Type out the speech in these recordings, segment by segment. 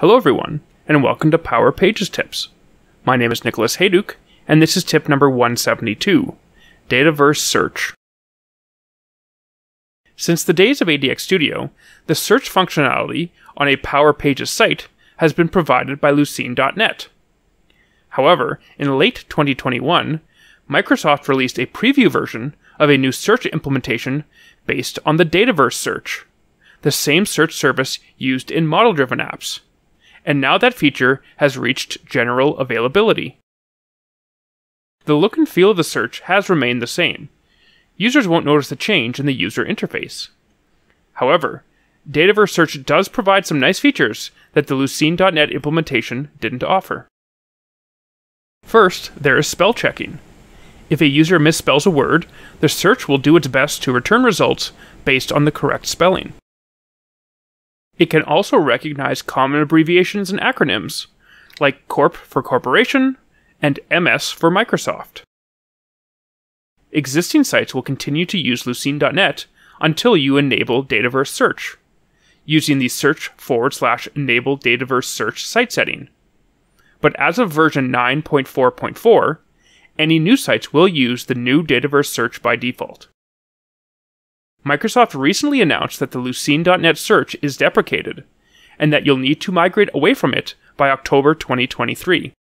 Hello, everyone, and welcome to Power Pages Tips. My name is Nicholas Hayduke, and this is tip number 172 Dataverse Search. Since the days of ADX Studio, the search functionality on a Power Pages site has been provided by Lucene.net. However, in late 2021, Microsoft released a preview version of a new search implementation based on the Dataverse search, the same search service used in model driven apps. And now that feature has reached general availability. The look and feel of the search has remained the same. Users won't notice a change in the user interface. However, Dataverse Search does provide some nice features that the Lucene.net implementation didn't offer. First, there is spell checking. If a user misspells a word, the search will do its best to return results based on the correct spelling. It can also recognize common abbreviations and acronyms, like Corp for corporation and MS for Microsoft. Existing sites will continue to use Lucene.net until you enable Dataverse Search, using the search forward slash enable Dataverse Search site setting. But as of version 9.4.4, any new sites will use the new Dataverse search by default. Microsoft recently announced that the Lucene.net search is deprecated, and that you'll need to migrate away from it by October 2023.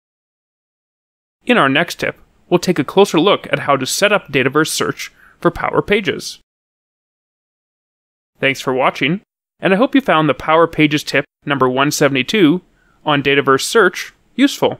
In our next tip, we'll take a closer look at how to set up Dataverse search for Power Pages. Thanks for watching, and I hope you found the Power Pages tip number 172 on Dataverse search useful.